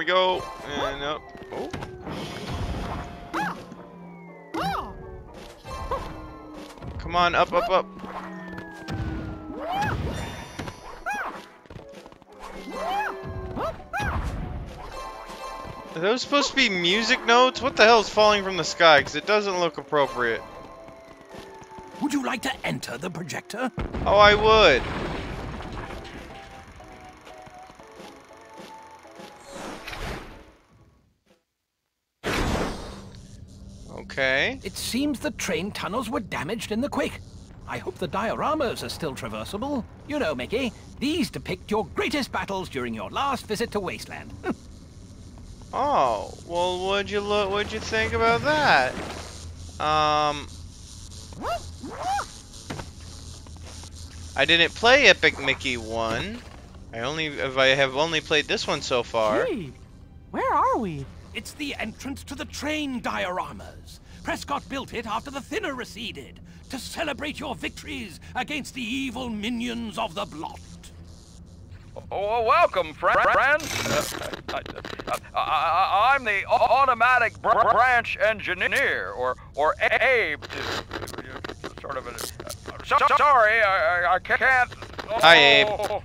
we go. And up. Oh. Come on, up, up, up. Are those supposed to be music notes? What the hell is falling from the sky? Because it doesn't look appropriate. Would you like to enter the projector? Oh, I would. Okay. It seems the train tunnels were damaged in the quake. I hope the dioramas are still traversable. You know, Mickey, these depict your greatest battles during your last visit to Wasteland. oh, well, what'd you look? What'd you think about that? Um, I didn't play Epic Mickey one. I only, I have only played this one so far. Gee, where are we? It's the entrance to the train dioramas. Prescott built it after the thinner receded to celebrate your victories against the evil minions of the blot. Oh, welcome, friend. Uh, uh, uh, uh I, am the automatic br branch engineer, or or Abe. Sort of a. Uh, so, sorry, I, I can't. Oh. Hi, Abe. Oh.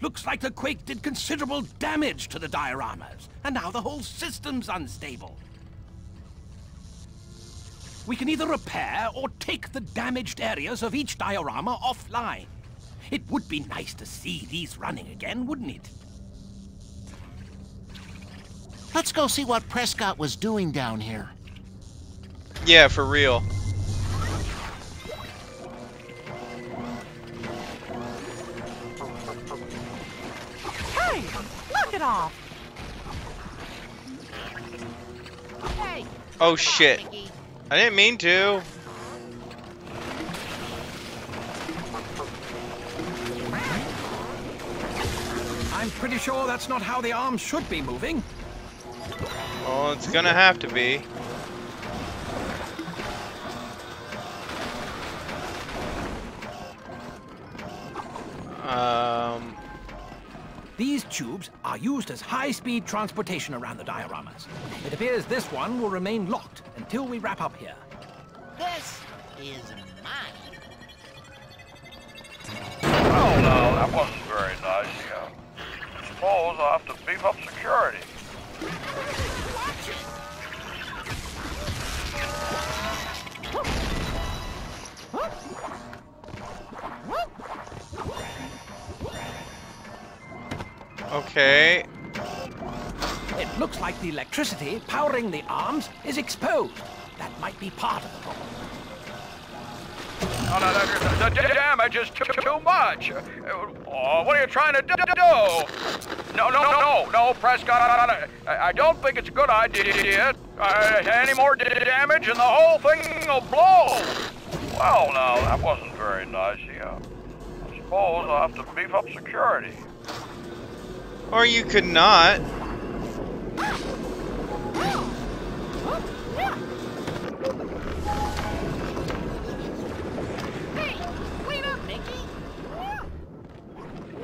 Looks like the quake did considerable damage to the dioramas, and now the whole system's unstable. We can either repair or take the damaged areas of each diorama offline. It would be nice to see these running again, wouldn't it? Let's go see what Prescott was doing down here. Yeah, for real. Hey, knock it off. Hey. Oh shit. I didn't mean to. I'm pretty sure that's not how the arms should be moving. Oh, it's gonna have to be. Tubes are used as high-speed transportation around the dioramas. It appears this one will remain locked until we wrap up here. This is mine. Oh, no, that wasn't very nice. Yeah. I suppose I'll have to beef up security. Okay. It looks like the electricity powering the arms is exposed. That might be part of the problem. No, no, no, the damage is too, too much. Oh, what are you trying to do? No, no, no, no, no, Prescott. I, I don't think it's a good idea. Uh, any more damage and the whole thing will blow. Well, now, that wasn't very nice. Yeah. I suppose I'll have to beef up security. Or you could not.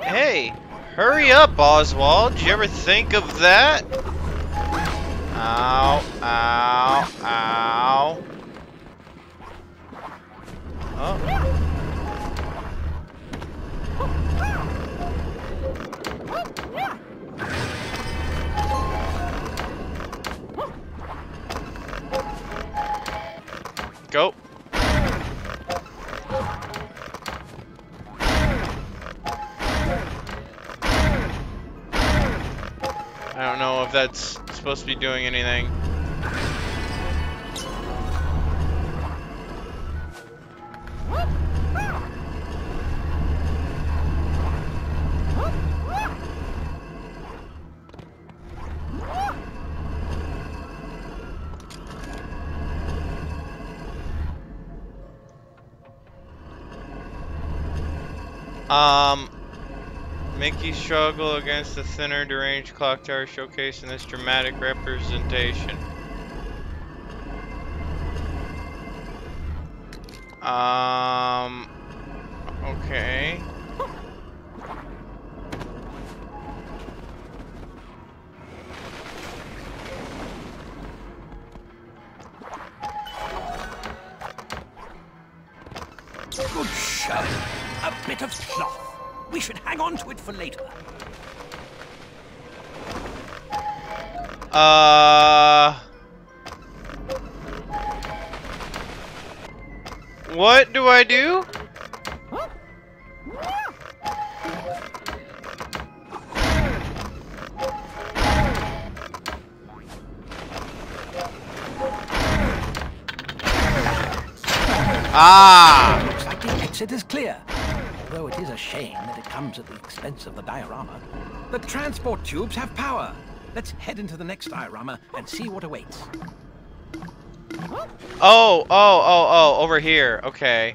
Hey, hurry up, Oswald. Did you ever think of that? Ow, ow, ow. Oh. That's supposed to be doing anything. Struggle against the thinner deranged clock tower showcased in this dramatic representation. Um. Okay. Hang on to it for later. Uh. What do I do? A shame that it comes at the expense of the diorama. The transport tubes have power. Let's head into the next diorama and see what awaits. Oh, oh, oh, oh, over here. Okay.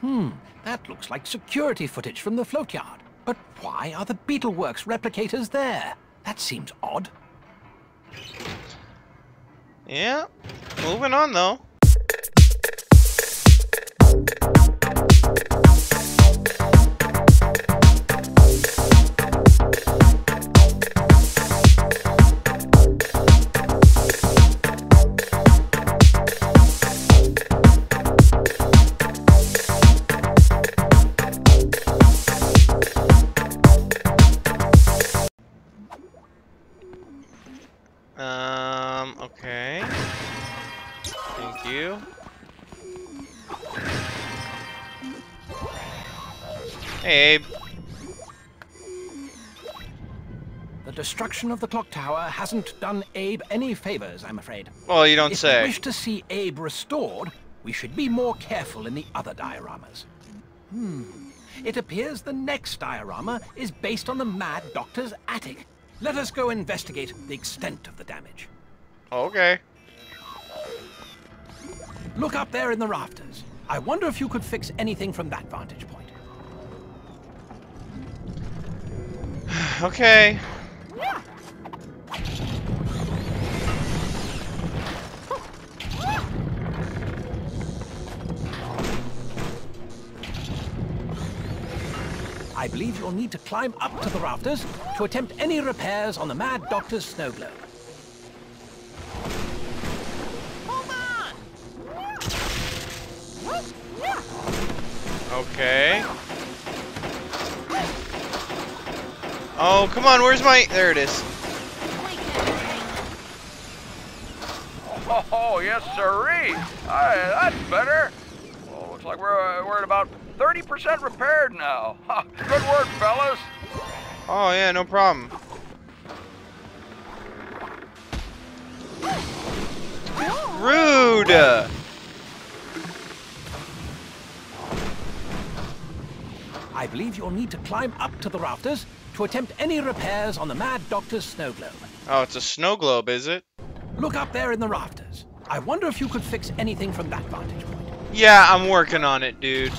Hmm, that looks like security footage from the float yard. But why are the Beetleworx replicators there? That seems odd. Yeah. Moving on though. The destruction of the clock tower hasn't done Abe any favors, I'm afraid. Well, you don't if say. If we wish to see Abe restored, we should be more careful in the other dioramas. Hmm. It appears the next diorama is based on the Mad Doctor's attic. Let us go investigate the extent of the damage. Okay. Look up there in the rafters. I wonder if you could fix anything from that vantage point. Okay. I believe you'll need to climb up to the rafters to attempt any repairs on the Mad Doctor's snow globe. Hold on! Okay. Oh, come on, where's my... There it is. We Oh, yes, siree! Aye, that's better. Well, looks like we're, uh, we're at about 30% repaired now. Good work, fellas. Oh, yeah, no problem. Rude! I believe you'll need to climb up to the rafters to attempt any repairs on the Mad Doctor's snow globe. Oh, it's a snow globe, is it? Look up there in the rafters. I wonder if you could fix anything from that vantage point. Yeah, I'm working on it, dude.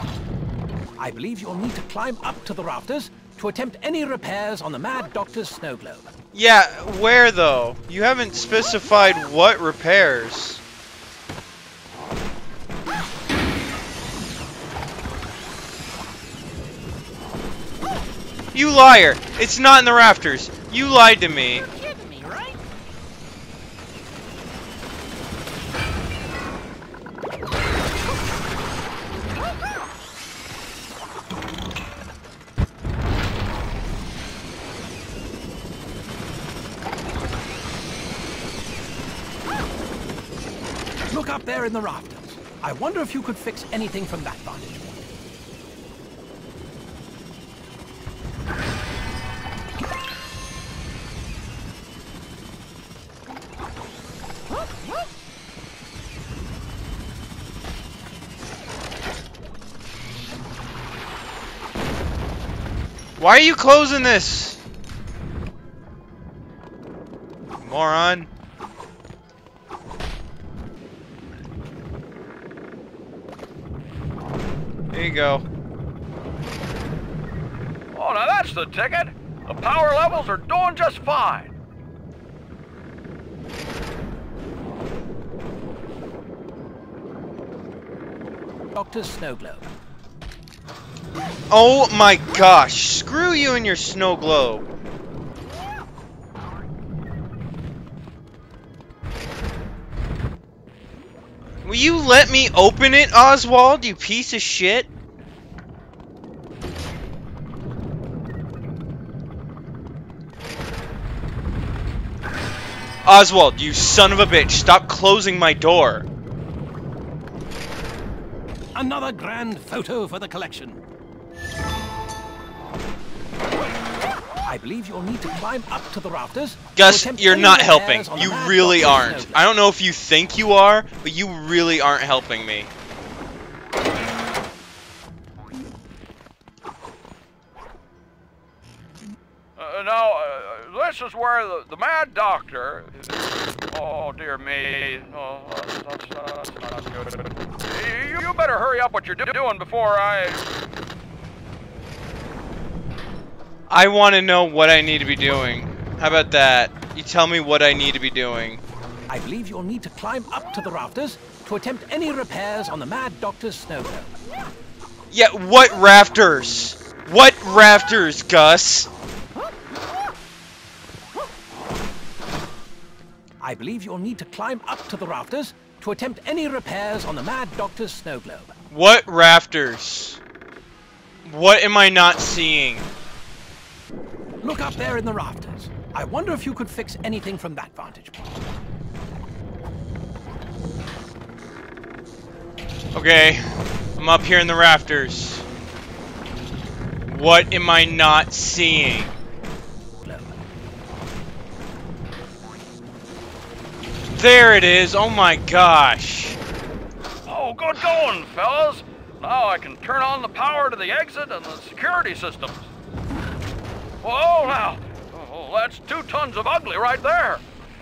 I believe you'll need to climb up to the rafters to attempt any repairs on the Mad Doctor's snow globe. Yeah, where though? You haven't specified what repairs. You liar! It's not in the rafters. You lied to me. Me, right? Look up there in the rafters. I wonder if you could fix anything from that vantage Why are you closing this? Moron. There you go. Oh, now that's the ticket. The power levels are doing just fine. Dr. Snowglobe. Oh my gosh! Screw you and your snow globe. Will you let me open it, Oswald, you piece of shit? Oswald, you son of a bitch, stop closing my door. Another grand photo for the collection. I believe you'll need to climb up to the rafters. Gus, you're not helping. repairs on the You really aren't. I don't know if you think you are, but you really aren't helping me. Uh, now, uh, this is where the, the mad doctor. Oh, dear me. Oh, that's, that's, that's not good. You, you better hurry up what you're do- doing before I. I want to know what I need to be doing. How about that? You tell me what I need to be doing. I believe you'll need to climb up to the rafters to attempt any repairs on the Mad Doctor's snow globe. Yeah, what rafters? What rafters, Gus? I believe you'll need to climb up to the rafters to attempt any repairs on the Mad Doctor's snow globe. What rafters? What am I not seeing? Look up there in the rafters. I wonder if you could fix anything from that vantage point. Okay, I'm up here in the rafters. What am I not seeing? There it is. Oh my gosh. Oh, good going, fellas. Now I can turn on the power to the exit and the security systems. Whoa, now. Oh, that's two tons of ugly right there.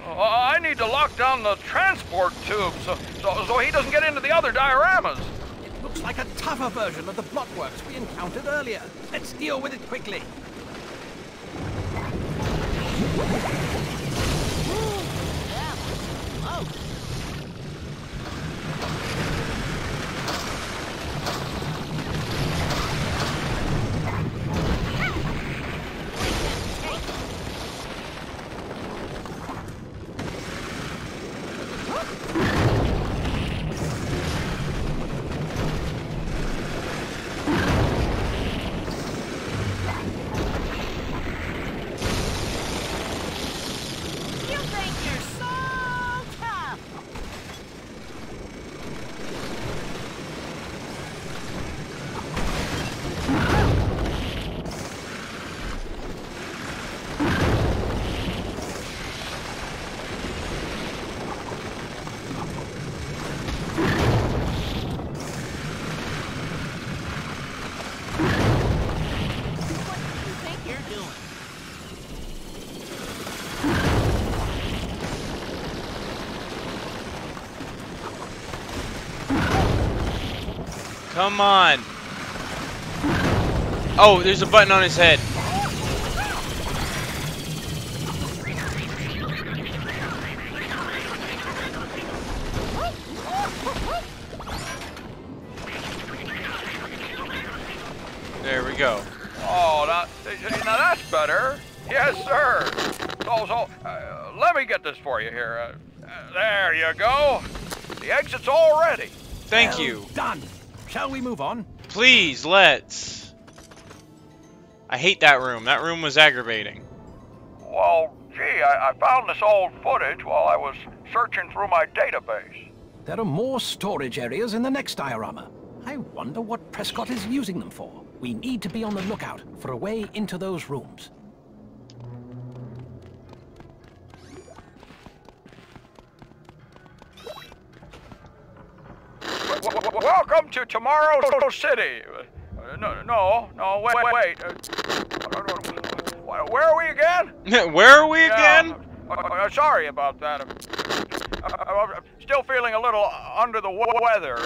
Oh, I need to lock down the transport tube so, so, so he doesn't get into the other dioramas. It looks like a tougher version of the blockworks we encountered earlier. Let's deal with it quickly. Come on. Oh, there's a button on his head. There we go. Oh, now, now that's better. Yes, sir. So, so, uh, let me get this for you here. Uh, uh, there you go. The exit's all ready. Thank Well you. Done. Shall we move on? Please, let's. I hate that room. That room was aggravating. Well, gee, I, I found this old footage while I was searching through my database. There are more storage areas in the next diorama. I wonder what Prescott is using them for. We need to be on the lookout for a way into those rooms. Welcome to Tomorrow City. No, no, no, wait, wait, wait. Where are we again? Where are we again? uh, sorry about that. I'm still feeling a little under the weather.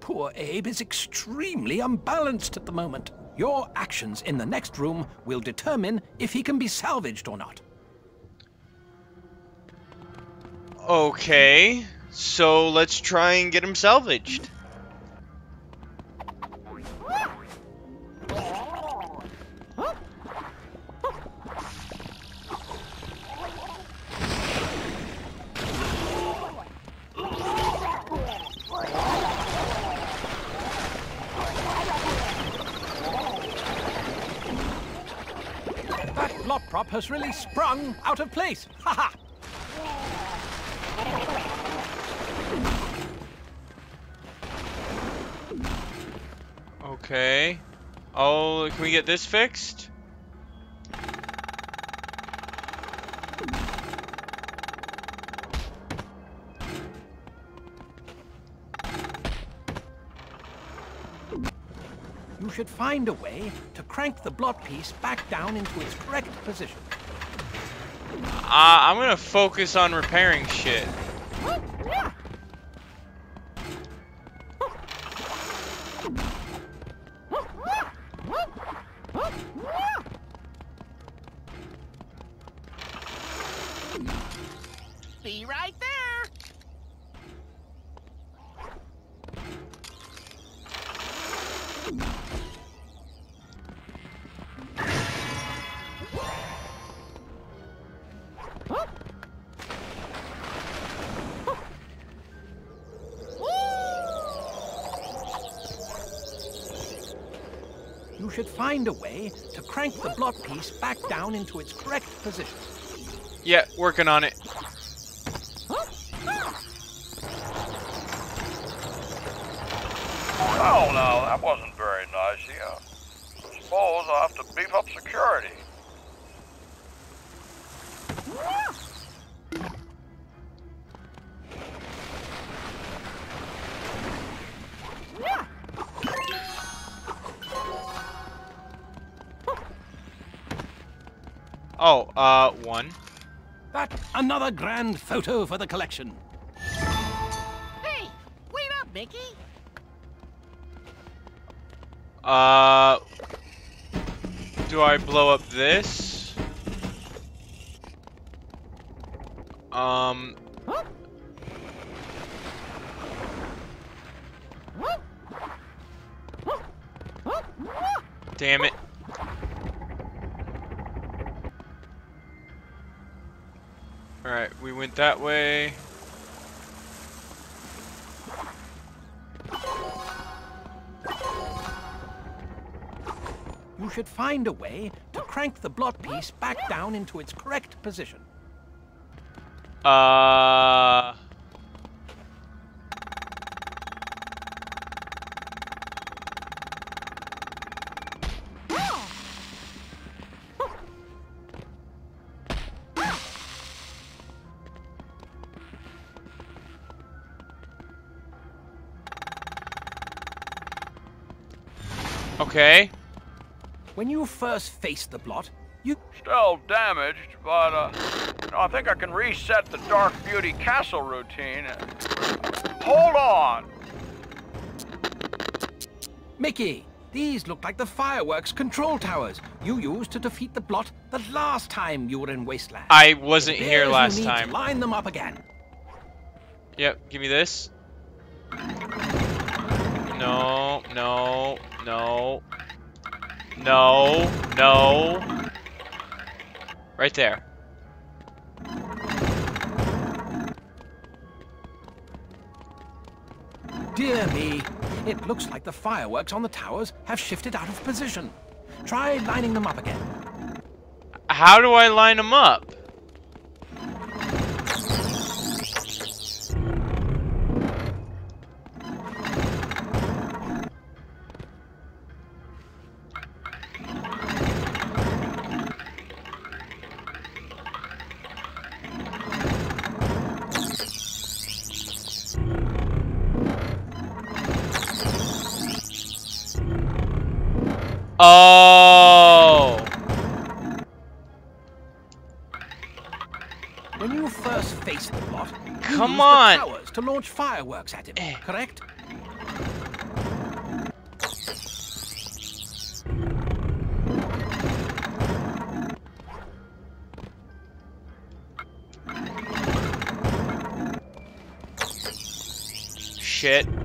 poor Abe is extremely unbalanced at the moment. Your actions in the next room will determine if he can be salvaged or not. Okay, so let's try and get him salvaged. That prop has really sprung out of place. Ha ha! Okay. Oh, can we get this fixed? You should find a way to crank the blot piece back down into its correct position. Uh, I'm gonna focus on repairing shit. To crank the blot piece back down into its correct position. Yeah, working on it. Oh, no, that wasn't very nice. Yeah. Suppose I'll have to beef up security. Another grand photo for the collection. Hey, wait up, Mickey. Uh, do I blow up this? Um, damn it. That way. You should find a way to crank the blot piece back down into its correct position. Uh. Okay. When you first faced the blot, you Still damaged, but uh, I think I can reset the Dark Beauty Castle routine. Hold on. Mickey, these look like the fireworks control towers you used to defeat the blot the last time you were in Wasteland. I wasn't here There's no last need to time. line them up again. Yep, give me this. No, no, no. No, no. Right there. Dear me, it looks like the fireworks on the towers have shifted out of position. Try lining them up again. How do I line them up? Oh! When you first faced the blot, come on! The powers to launch fireworks at him, eh. correct? Shit.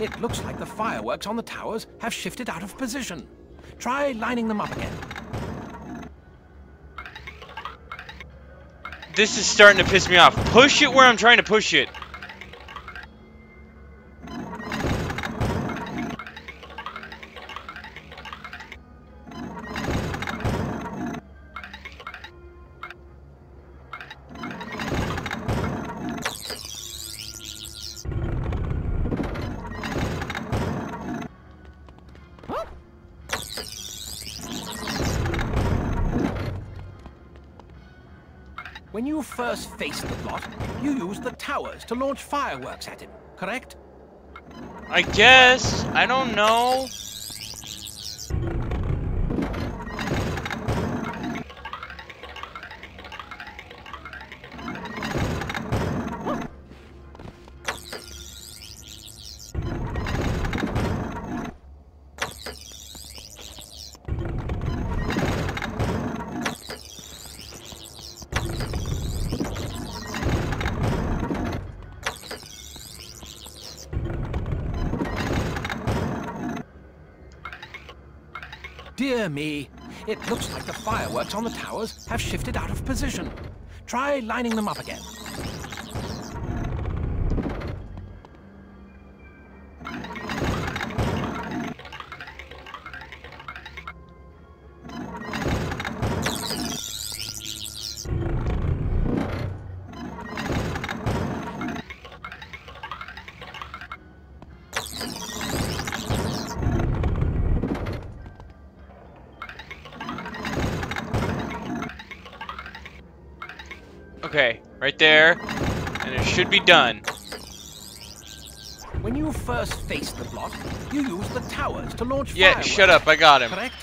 It looks like the fireworks on the towers have shifted out of position. Try lining them up again. This is starting to piss me off. Push it where I'm trying to push it. When you first faced the blot, you used the towers to launch fireworks at him, correct? I guess. I don't know. Dear me, it looks like the fireworks on the towers have shifted out of position. Try lining them up again. Right there. And it should be done. When you first faced the blot, you used the towers to launch Yeah, fireworks. shut up. I got him. Correct?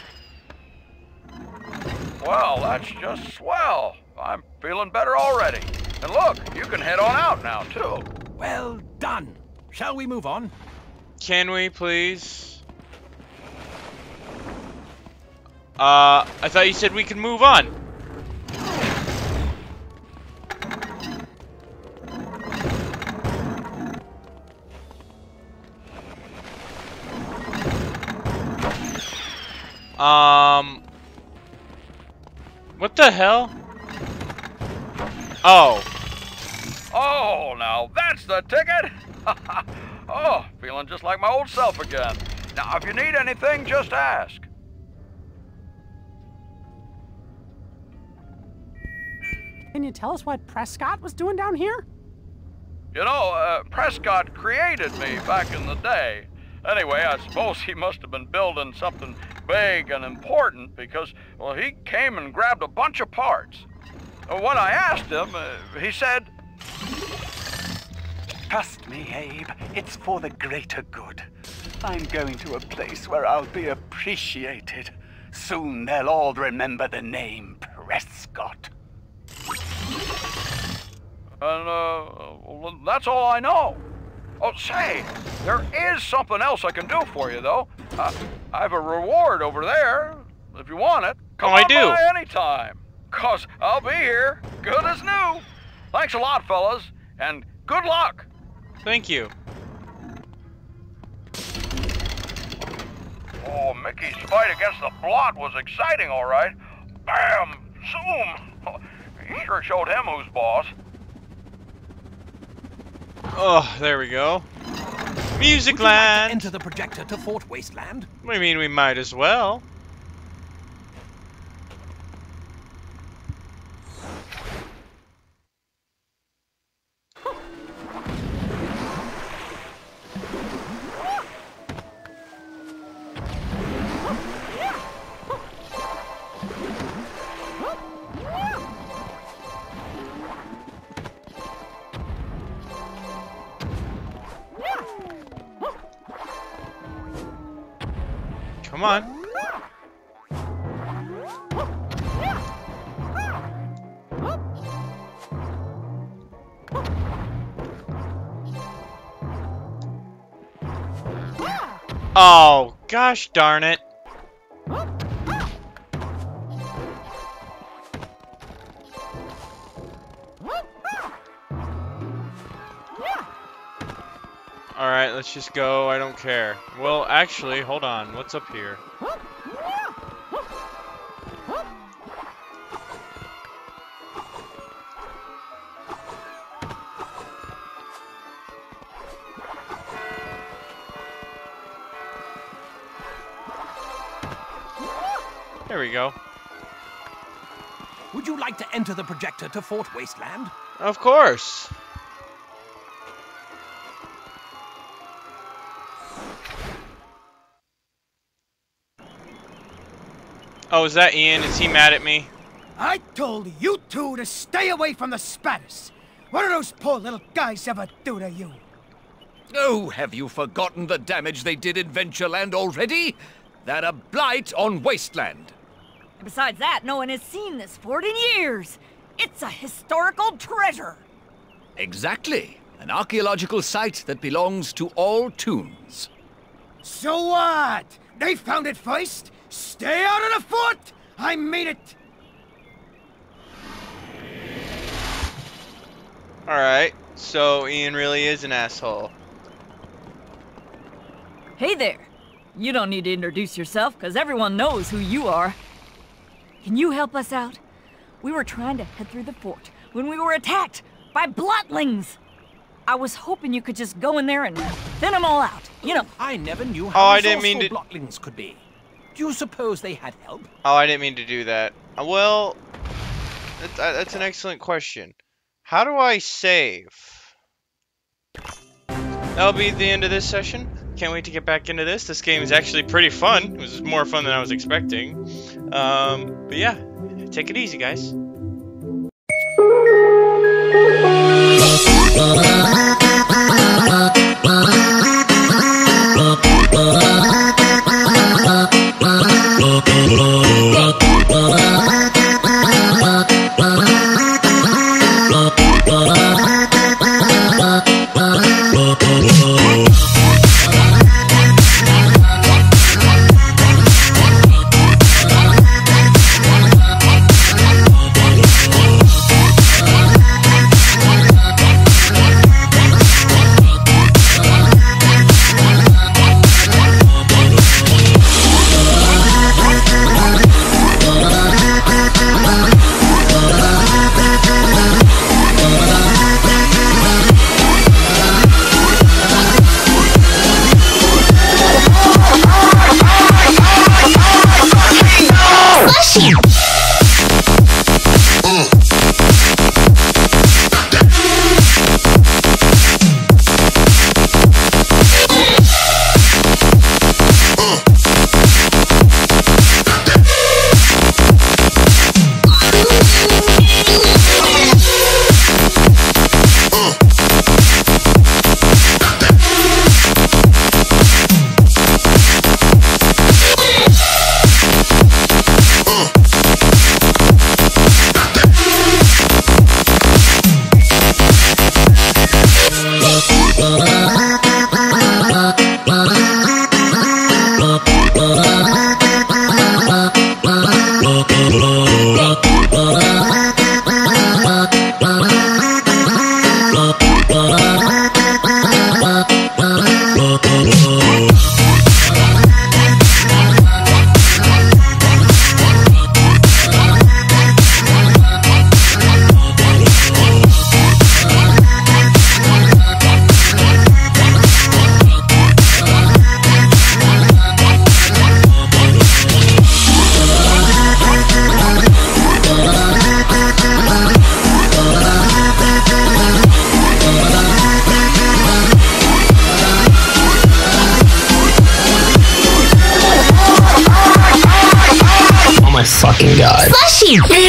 Well, that's just swell. I'm feeling better already. And look, you can head on out now, too. Well done. Shall we move on? Can we, please? Uh, I thought you said we could move on. The hell? Oh, Oh, now that's the ticket! oh, feeling just like my old self again. Now, if you need anything, just ask. Can you tell us what Prescott was doing down here? You know, uh, Prescott created me back in the day. Anyway, I suppose he must have been building something big and important because, well, he came and grabbed a bunch of parts. Uh, When I asked him, uh, he said, Trust me, Abe. It's for the greater good. I'm going to a place where I'll be appreciated. Soon they'll all remember the name Prescott. and uh, well, that's all I know. Oh, say, there is something else I can do for you, though. Uh, I have a reward over there, if you want it. Come Oh, I on do. by anytime, cause I'll be here, good as new. Thanks a lot, fellas, and good luck. thank you. Oh, Mickey's fight against the blot was exciting, all right. Bam! Zoom! He sure showed him who's boss. Oh, there we go. Music Would you like land. enter the projector to Fort Wasteland? I mean, we might as well. Come on. Oh, gosh darn it. Just go. I don't care. Well, actually, hold on. What's up here? There we go. Would you like to enter the projector to Fort Wasteland? Of course. Oh, is that Ian? Is he mad at me? I told you two to stay away from the Spatters. What do those poor little guys ever do to you? Oh, have you forgotten the damage they did in Ventureland already? They're a blight on Wasteland. And Besides that, no one has seen this fort in years. It's a historical treasure. Exactly. An archaeological site that belongs to all Toons. So what? They found it first? Stay out of the fort! I mean it! Alright, so Ian really is an asshole. Hey there. You don't need to introduce yourself, because everyone knows who you are. Can you help us out? We were trying to head through the fort when we were attacked by blotlings. I was hoping you could just go in there and thin them all out. You know, I never knew Oh, how I didn't mean resourceful blotlings could be. Do you suppose they had help? Oh, I didn't mean to do that. Uh, Well, that's, uh, that's an excellent question. How do I save? That'll be the end of this session. Can't wait to get back into this. This game is actually pretty fun. It was more fun than I was expecting. Um, but yeah, take it easy, guys. Hey!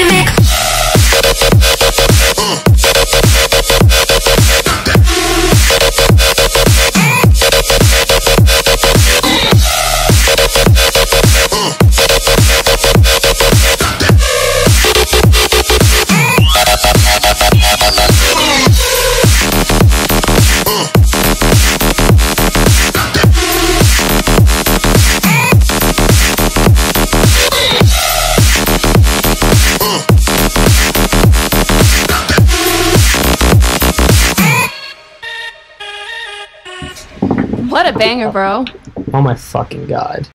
Bro. Oh my fucking god.